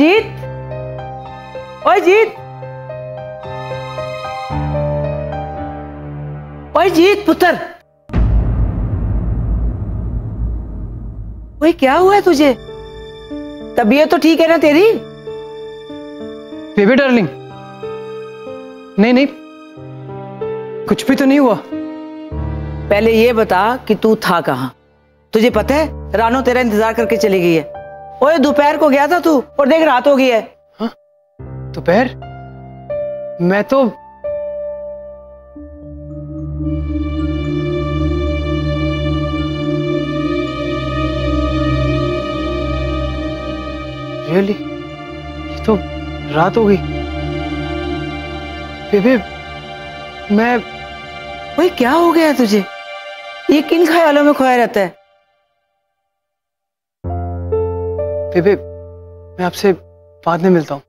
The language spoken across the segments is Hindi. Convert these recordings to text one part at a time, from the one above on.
जीत ओए जीत ओए जीत पुत्र! ओए क्या हुआ है तुझे? तबीयत तो ठीक है ना तेरी? Baby darling. नहीं नहीं। कुछ भी तो नहीं हुआ। पहले ये बता कि तू था कहाँ? तुझे पता है रानो तेरा इंतज़ार करके चली गई है। ओए दोपहर को गया था तू और देख रात हो गई है। दोपहर? मैं तो रियली ये तो रात हो गई। बेबे मैं ओए क्या हो गया तुझे? ये किन ख्यालों में खोया रहता है? बेबे, मैं आपसे बाद में मिलता हूँ।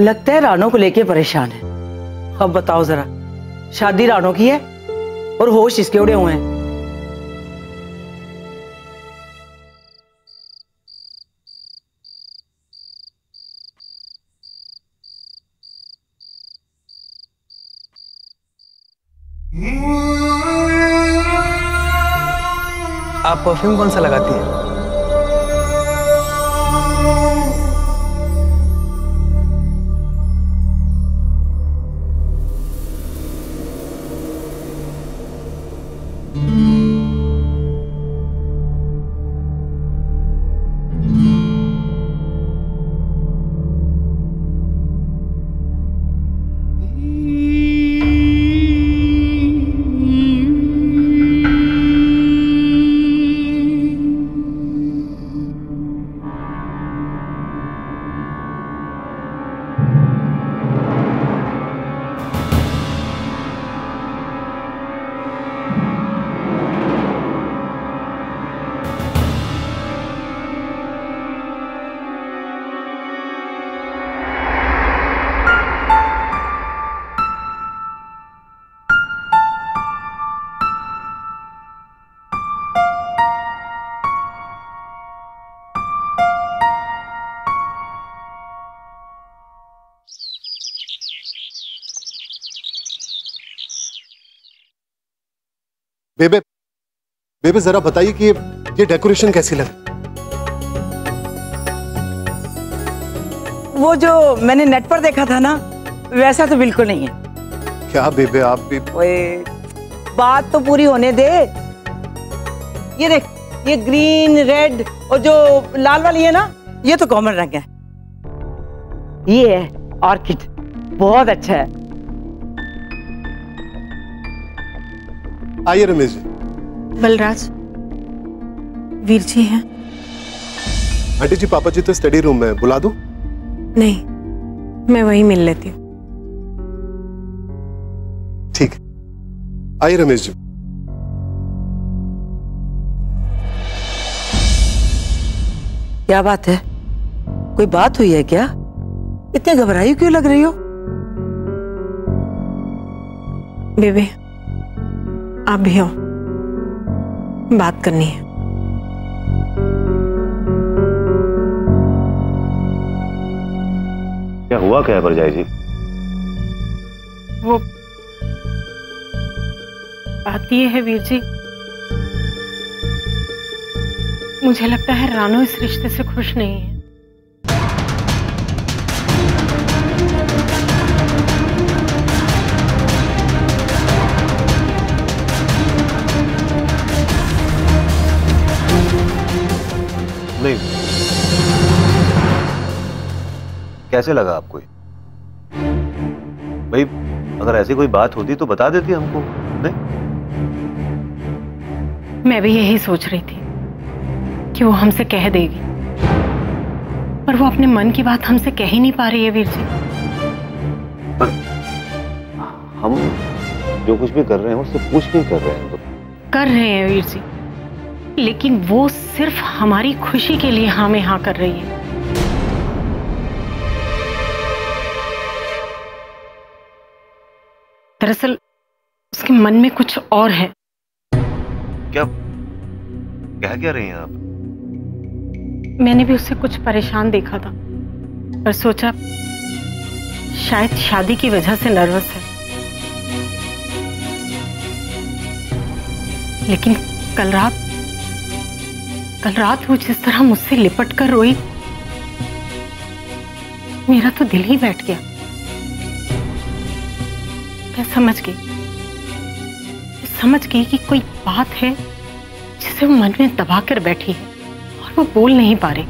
लगता है रानो को लेके परेशान है। अब बताओ जरा, शादी रानो की है? और होश इसके उड़े हुए हैं। परफ्यूम कौन सा लगाती है? बेबे जरा बताइए कि ये ये डेकोरेशन कैसी लगी वो जो मैंने नेट पर देखा था ना वैसा तो बिल्कुल नहीं है। क्या बेबे आप भी ओए बात तो पूरी होने दे। ये देख ये ग्रीन रेड और जो लाल वाली है ना ये तो कॉमन रंग है। ये है ऑर्किड बहुत अच्छा है। आइए रमेश जी। बलराज वीर जी हैं। आंटी जी पापा जी तो स्टडी रूम में बुला दूँ? नहीं मैं वहीं मिल लेती हूँ। ठीक। आइए रमेश जी। क्या बात है? कोई बात हुई है क्या? इतने घबराई क्यों लग रही हो? बेबे आप भी हो बात करनी है। क्या हुआ क्या पर जाए जी? वो बात ये है वीर जी। मुझे लगता है रानो इस रिश्ते से खुश नहीं है। नहीं कैसे लगा आपको ये? भाई अगर ऐसी कोई बात होती तो बता देती हमको नहीं? मैं भी यही सोच रही थी कि वो हमसे कह देगी। पर वो अपने मन की बात हमसे कह ही नहीं पा रही है वीर जी। पर हम जो कुछ भी कर रहे हैं उससे पूछ नहीं कर रहे हैं। तो कर रहे हैं वीर जी। लेकिन वो सिर्फ़ हमारी खुशी के लिए हाँ में हाँ कर रही है। दरअसल उसके मन में कुछ और है। क्या कह क्या रही हैं आप? मैंने भी उससे कुछ परेशान देखा था पर सोचा शायद शादी की वजह से नर्वस है। लेकिन कल रात कल रात वो जिस तरह मुझसे लिपट कर रोई, मेरा तो दिल ही बैठ गया। मैं समझ गई। समझ गई कि कोई बात है जिसे वो मन में दबा कर बैठी है और वो बोल नहीं पा रही।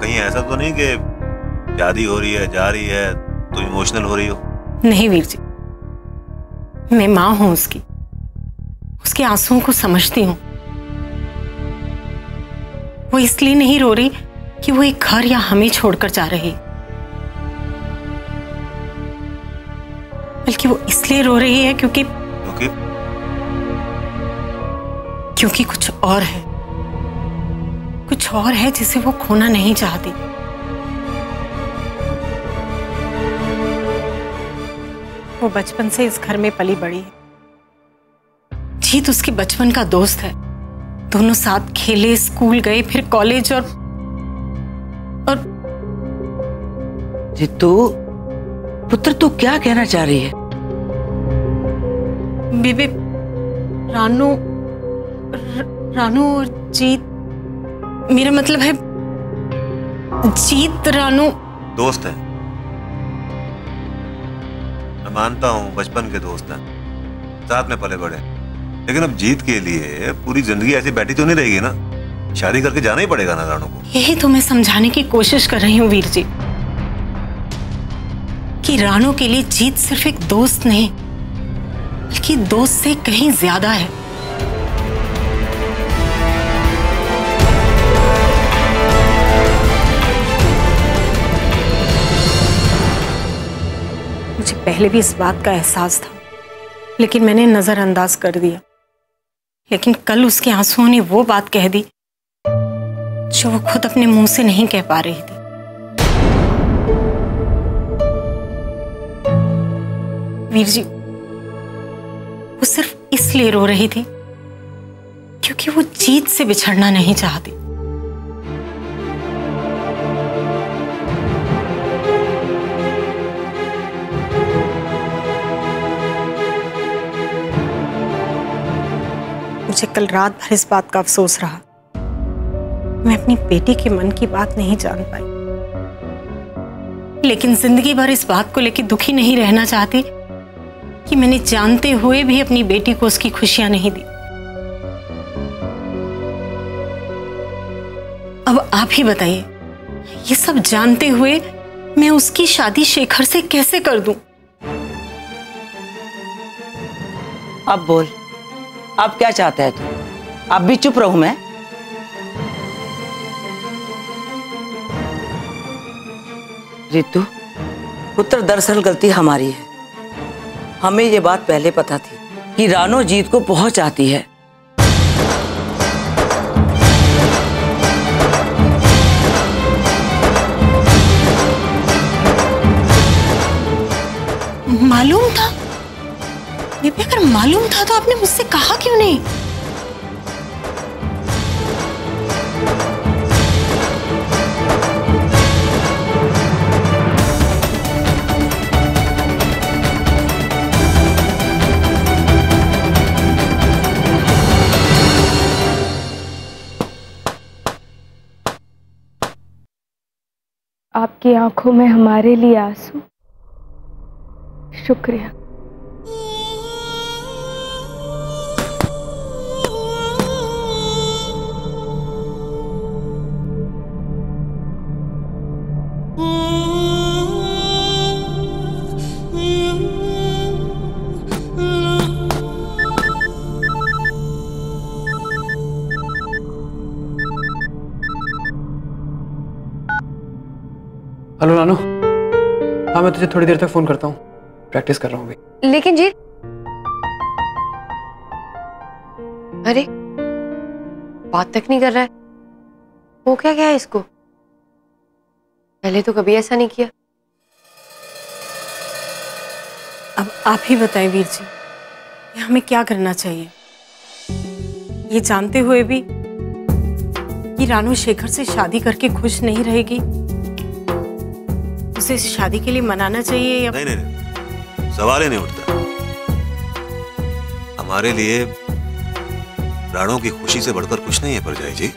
कहीं ऐसा तो नहीं कि शादी हो रही है, जा रही है तो इमोशनल हो रही हो? नहीं वीर जी। मैं माँ हूँ उसकी। उसके आंसुओं को समझती हूँ। वो इसलिए नहीं रो रही कि वो एक घर या हमें छोड़कर जा रही। बल्कि वो इसलिए रो रही है क्योंकि क्योंकि? क्योंकि कुछ और है। कुछ और है जिसे वो खोना नहीं चाहती। वो बचपन से इस घर में पली बड़ी है। जीत उसके बचपन का दोस्त है। दोनों साथ खेले स्कूल गए फिर कॉलेज और और जितू पुत्र तू क्या कहना चाह रही है? बेबे रानू र- रानू और जीत मेरा मतलब है जीत रानू दोस्त है। मानता हूँ, बचपन के दोस्त हैं। साथ में पले बड़े। लेकिन अब जीत के लिए पूरी ज़िंदगी ऐसी बैठी तो नहीं रहेगी ना? शादी करके जाना ही पड़ेगा ना रानू को। यही तो मैं समझाने की कोशिश कर रही हूँ, वीर जी। कि रानू के लिए जीत सिर्फ़ एक दोस्त नहीं, बल्कि दोस्त से कहीं ज़्यादा है। मुझे पहले भी इस बात का एहसास था। लेकिन मैंने नजरअंदाज कर दिया। लेकिन कल उसके आंसुओं ने वो बात कह दी, जो वो खुद अपने मुँह से नहीं कह पा रही थी। वीर जी, वो सिर्फ़ इसलिए रो रही थी, क्योंकि वो जीत से बिछड़ना नहीं चाहती। मुझे कल रात भर इस बात का अफसोस रहा। मैं अपनी बेटी के मन की बात नहीं जान पाई। लेकिन ज़िंदगी भर इस बात को लेकर दुखी नहीं रहना चाहती कि मैंने जानते हुए भी अपनी बेटी को उसकी खुशियाँ नहीं दी। अब आप ही बताइए, ये सब जानते हुए मैं उसकी शादी शेखर से कैसे कर दूँ? अब बोल। अब क्या चाहता है तू? अब भी चुप रहू, मैं। रितु, पुत्र दरअसल गलती हमारी है। हमें ये बात पहले पता थी कि रानो जीत को बहुत चाहती है। मालूम था तो आपने मुझसे कहा क्यों नहीं? आपकी आँखों में हमारे लिए आँसू। शुक्रिया। हेलो रानू हाँ मैं तुझे थोड़ी देर तक फ़ोन करता हूँ। प्रैक्टिस कर रहा हूँ लेकिन जी अरे बात तक नहीं कर रहा है। हो क्या गया इसको? पहले तो कभी ऐसा नहीं किया। अब आप ही बताएँ वीर जी कि हमें क्या करना चाहिए? ये जानते हुए भी कि रानू शेखर से शादी करके खुश नहीं रहेगी? उसे शादी के लिए मनाना चाहिए या नहीं नहीं सवाल ही नहीं उठता। हमारे लिए राणों की खुशी से बढ़कर कुछ नहीं है, परजाई जी।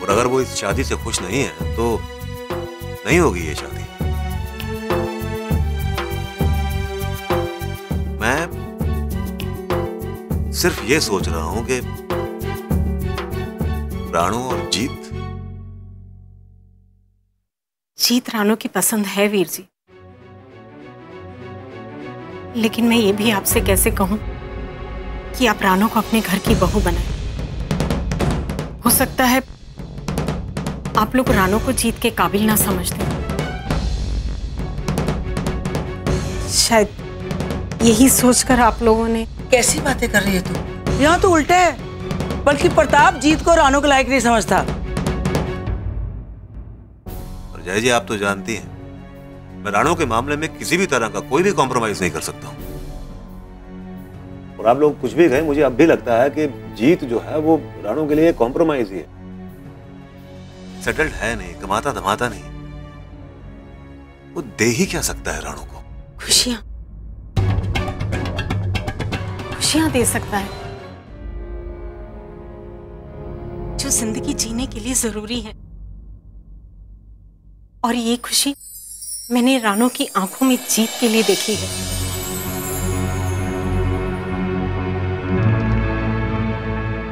और अगर वो इस शादी से खुश नहीं है तो नहीं होगी ये शादी। मैं सिर्फ़ ये सोच रहा हूँ कि प्राणों और जीत जीत रानू की पसंद है, वीर जी। लेकिन मैं ये भी आपसे कैसे कहूँ कि आप रानू को अपने घर की बहू बनाए। हो सकता है आप लोग रानू को जीत के काबिल ना समझते शायद यही सोचकर आप लोगों ने कैसी बातें कर रही है तू? यहाँ तो उल्टा है, बल्कि प्रताप जीत को रानू के लायक नहीं समझता। जय जी, आप तो जानती हैं। मैं राणो के मामले में किसी भी तरह का कोई भी कॉम्प्रोमाइज नहीं कर सकता हूँ। और आप लोग कुछ भी कहें, मुझे अब भी लगता है कि जीत जो है, वो राणो के लिए कॉम्प्रोमाइज ही है। सेटल्ड है नहीं, कमाता धमाता नहीं। वो दे ही क्या सकता है राणो को? खुशियाँ। खुशियाँ दे सकता है। जो ज़िंदगी जीने के लिए ज़रूरी है। और ये खुशी मैंने रानो की आँखों में जीत के लिए देखी है।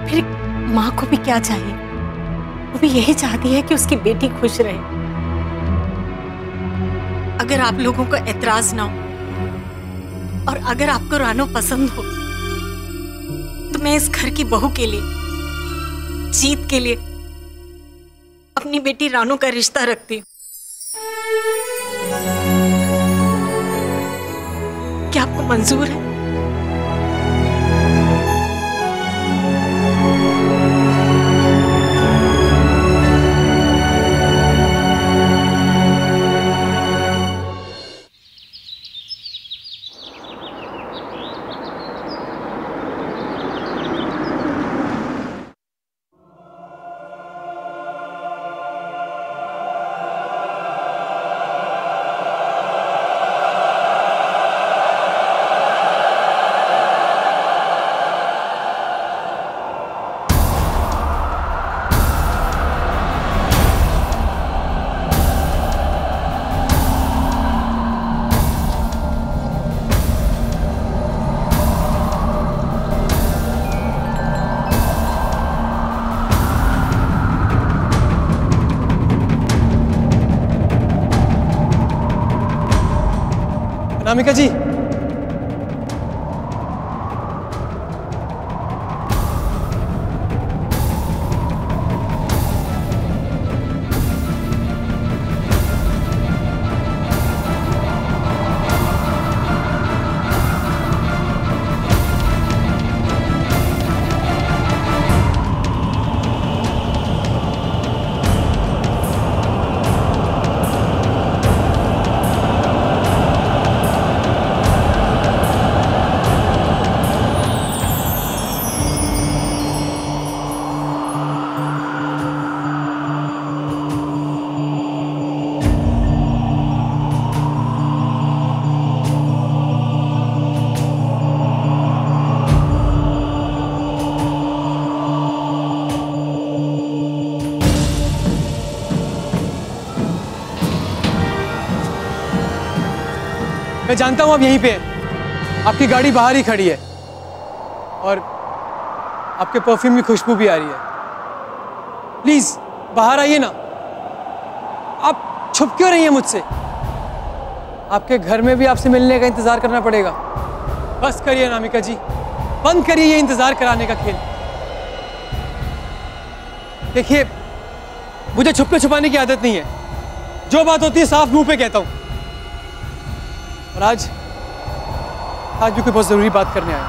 फिर माँ को भी क्या चाहिए? वो भी यही चाहती है कि उसकी बेटी खुश रहे। अगर आप लोगों को एतराज़ ना हो और अगर आपको रानो पसंद हो तो मैं इस घर की बहू के लिए, जीत के लिए अपनी बेटी रानो का रिश्ता रखती हूँ। क्या आपको मंजूर है। अनामिका जी मैं जानता हूँ आप यहीं पे हैं। आपकी गाड़ी बाहर ही खड़ी है। और आपके परफ्यूम की खुशबू भी आ रही है। प्लीज़, बाहर आइए ना। आप छुप क्यों रही हैं मुझसे? आपके घर में भी आपसे मिलने का इंतज़ार करना पड़ेगा। बस करिए नामिका जी। बंद करिए ये इंतज़ार कराने का खेल। देखिए, मुझे छुपके छुपाने की आदत नहीं है। जो बात होती है, साफ़ मुँह पे कहता हूँ। और आज आज भी कोई बहुत ज़रूरी बात करने आया।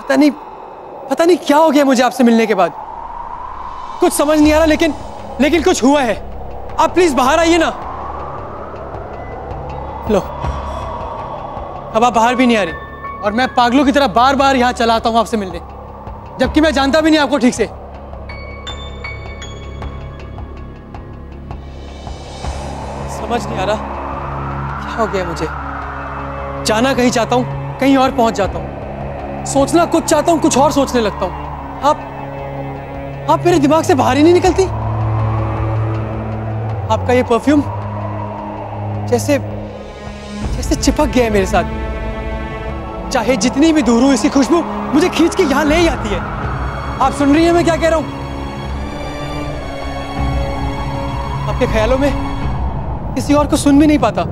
पता नहीं पता नहीं क्या हो गया मुझे आपसे मिलने के बाद। कुछ समझ नहीं आ रहा, लेकिन लेकिन कुछ हुआ है। आप प्लीज़ बाहर आइए ना। लो। अब आप बाहर भी नहीं आ रही। और मैं पागलों की तरह बार बार यहाँ चला आता हूँ आपसे मिलने। जबकि मैं जानता भी नहीं आपको ठीक से। समझ नहीं आ रहा। हो गया मुझे। जाना कहीं चाहता हूँ, कहीं और पहुँच जाता हूँ। सोचना कुछ चाहता हूँ, कुछ और सोचने लगता हूँ। आप आप मेरे दिमाग से बाहर ही नहीं निकलती? आपका ये परफ्यूम जैसे जैसे चिपक गया है मेरे साथ। चाहे जितनी भी दूर हूँ इसकी खुशबू मुझे खींच के यहाँ ले ही आती है। आप सुन रही हैं मैं क्या कह रहा हूँ? आपके ख्यालों में किसी और को सुन भी नहीं पाता।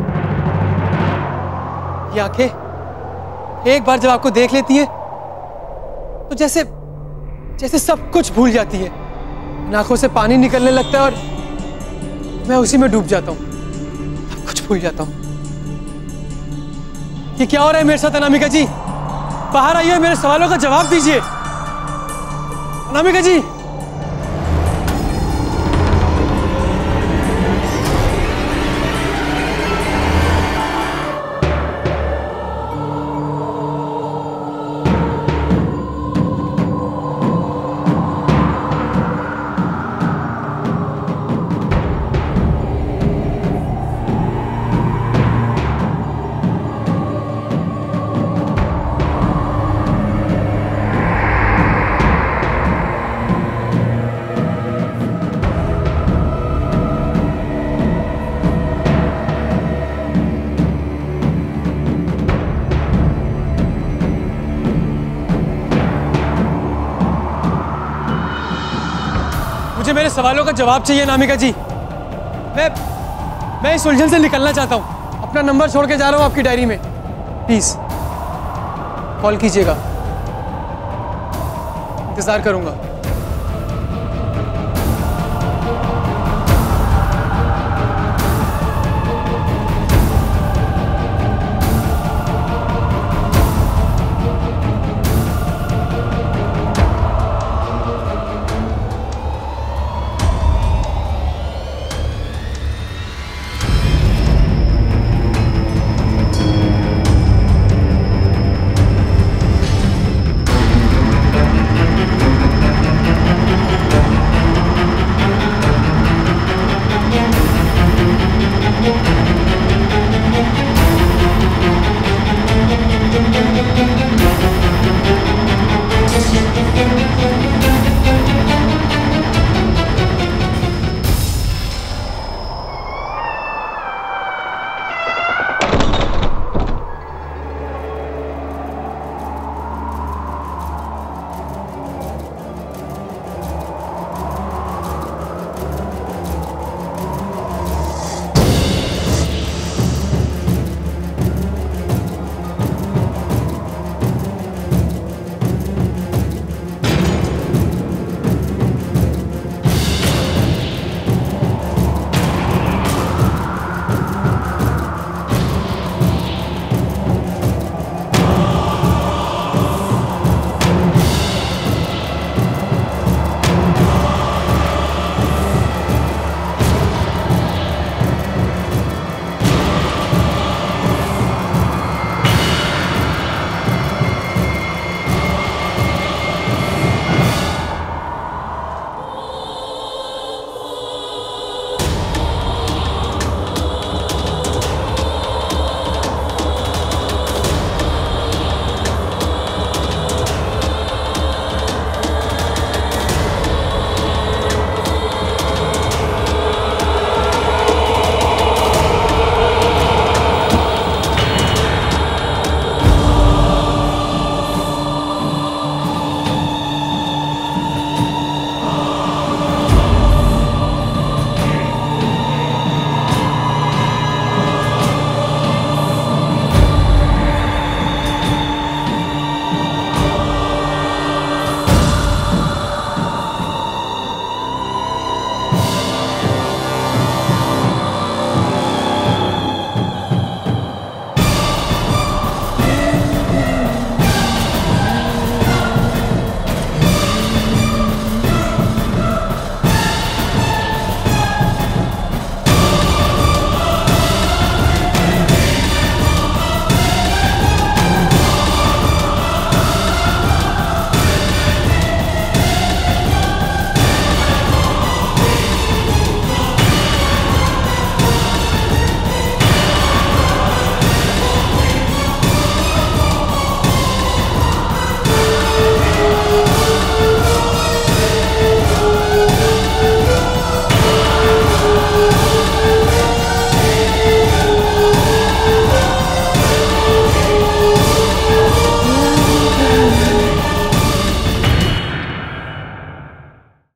ये आँखें एक बार जब आपको देख लेती है तो जैसे जैसे सब कुछ भूल जाती है। आँखों से पानी निकलने लगता है और मैं उसी में डूब जाता हूँ। सब कुछ भूल जाता हूँ। ये क्या हो रहा है मेरे साथ, अनामिका जी? बाहर आइए, मेरे सवालों का जवाब दीजिए। अनामिका जी! मेरे सवालों का जवाब चाहिए नामिका जी। मैं मैं इस उलझन से निकलना चाहता हूँ। अपना नंबर छोड़ के जा रहा हूँ आपकी डायरी में। प्लीज़, कॉल कीजिएगा। इंतज़ार करूँगा।